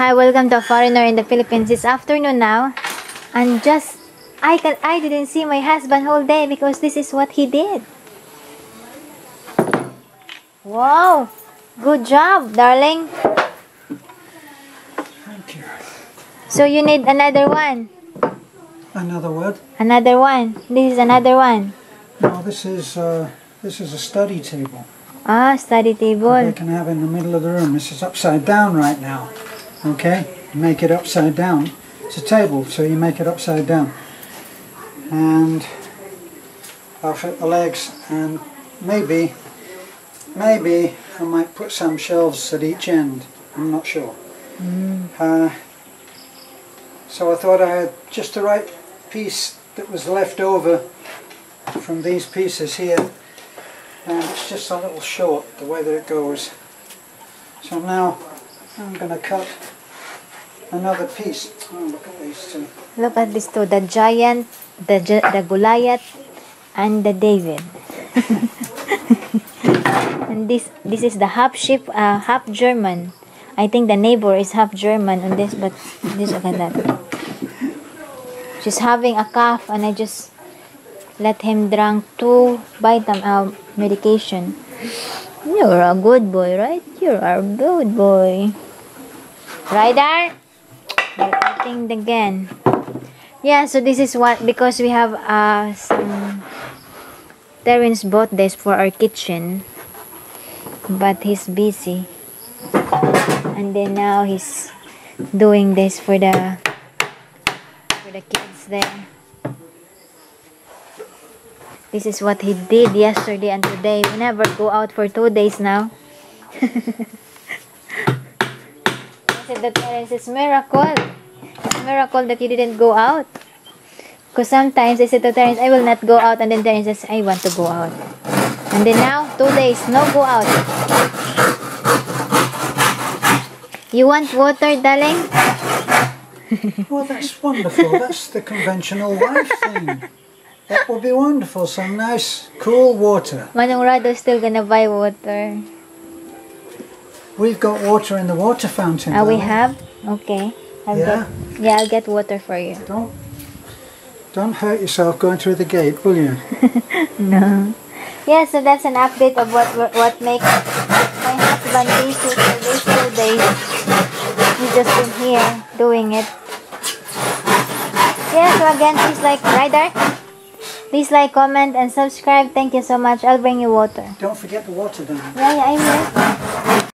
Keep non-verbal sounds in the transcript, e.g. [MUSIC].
Hi, welcome to Foreigner in the Philippines. It's afternoon now. And just I can I didn't see my husband whole day because this is what he did. Wow. Good job, darling. Thank you. So you need another one. Another word? Another one. This is another one. No, this is uh, this is a study table. Ah, study They table. can have in the middle of the room. This is upside down right now. Okay, you make it upside down. It's a table, so you make it upside down. And I'll fit the legs, and maybe, maybe I might put some shelves at each end. I'm not sure. Uh, so I thought I had just the right piece that was left over from these pieces here and it's just a little short the way that it goes. So now I'm going to cut another piece. Oh, look at these two. Look at this two. The giant, the, the Goliath, and the David. [LAUGHS] and this this is the half sheep, uh, half German. I think the neighbor is half German on this, but this look at that. She's having a cough, and I just let him drink two vitamin uh, medication. You're a good boy, right? You're a good boy. Right, Dar? They're eating again. Yeah, so this is what because we have uh some Terence bought this for our kitchen, but he's busy, and then now he's doing this for the for the kids there. This is what he did yesterday and today. We never go out for two days now. [LAUGHS] I said that Terence, it's miracle. It's a miracle that you didn't go out. Because sometimes I said to Terence, I will not go out. And then Terence says, I want to go out. And then now, two days, no go out. You want water, darling? [LAUGHS] Well, that's wonderful. That's the conventional wife thing. That would be wonderful. Some nice, cool water. Manong Rado still gonna buy water. We've got water in the water fountain. Oh, we have? Okay. I'll Yeah. get, yeah, I'll get water for you. Don't, don't hurt yourself going through the gate, will you? [LAUGHS] No. Yeah, so that's an update of what what makes my husband busy for these two days. He's just been here doing it. Yeah, so again, please like, right there? Please like, comment, and subscribe. Thank you so much. I'll bring you water. Don't forget the water, darling. Yeah, yeah, I'm here.